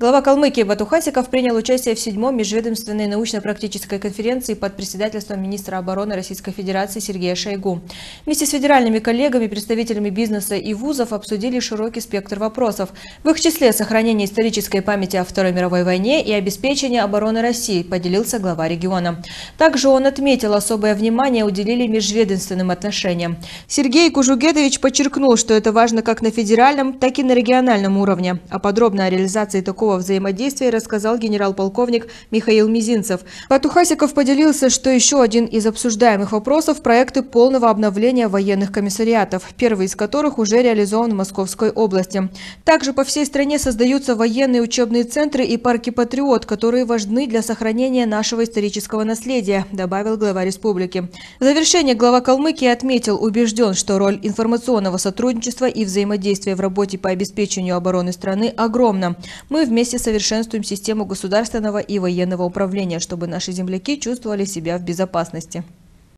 Глава Калмыкии Батухасиков принял участие в седьмом межведомственной научно-практической конференции под председательством министра обороны Российской Федерации Сергея Шойгу. Вместе с федеральными коллегами, представителями бизнеса и вузов обсудили широкий спектр вопросов. В их числе сохранение исторической памяти о Второй мировой войне и обеспечение обороны России, поделился глава региона. Также он отметил, особое внимание уделили межведомственным отношениям. Сергей Кужугедович подчеркнул, что это важно как на федеральном, так и на региональном уровне. А подробно о реализации такого такого взаимодействия рассказал генерал-полковник Михаил Мизинцев. Патухасиков поделился, что еще один из обсуждаемых вопросов – проекты полного обновления военных комиссариатов, первый из которых уже реализован в Московской области. Также по всей стране создаются военные учебные центры и парки «Патриот», которые важны для сохранения нашего исторического наследия, добавил глава республики. В завершение глава Калмыкии отметил, убежден, что роль информационного сотрудничества и взаимодействия в работе по обеспечению обороны страны огромна. Мы вместе совершенствуем систему государственного и военного управления, чтобы наши земляки чувствовали себя в безопасности.